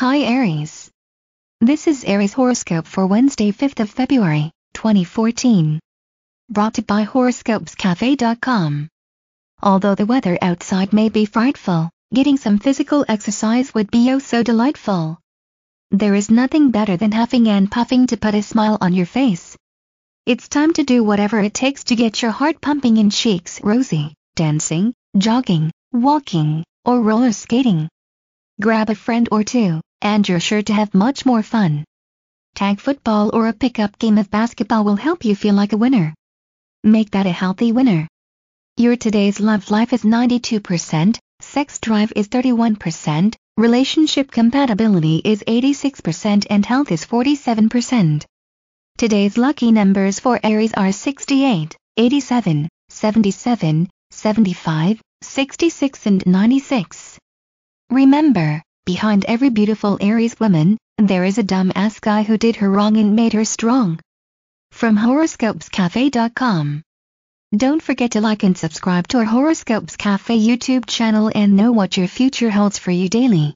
Hi Aries. This is Aries horoscope for Wednesday 5th of February, 2014. Brought to you by horoscopescafe.com. Although the weather outside may be frightful, getting some physical exercise would be oh so delightful. There is nothing better than huffing and puffing to put a smile on your face. It's time to do whatever it takes to get your heart pumping and cheeks rosy, dancing, jogging, walking, or roller skating. Grab a friend or two, and you're sure to have much more fun. Tag football or a pickup game of basketball will help you feel like a winner. Make that a healthy winner. Your today's love life is 92%, sex drive is 31%, relationship compatibility is 86% and health is 47%. Today's lucky numbers for Aries are 68, 87, 77, 75, 66 and 96. Remember, behind every beautiful Aries woman, there is a dumb-ass guy who did her wrong and made her strong. From horoscopescafe.com. Don't forget to like and subscribe to our Horoscopes Cafe YouTube channel and know what your future holds for you daily.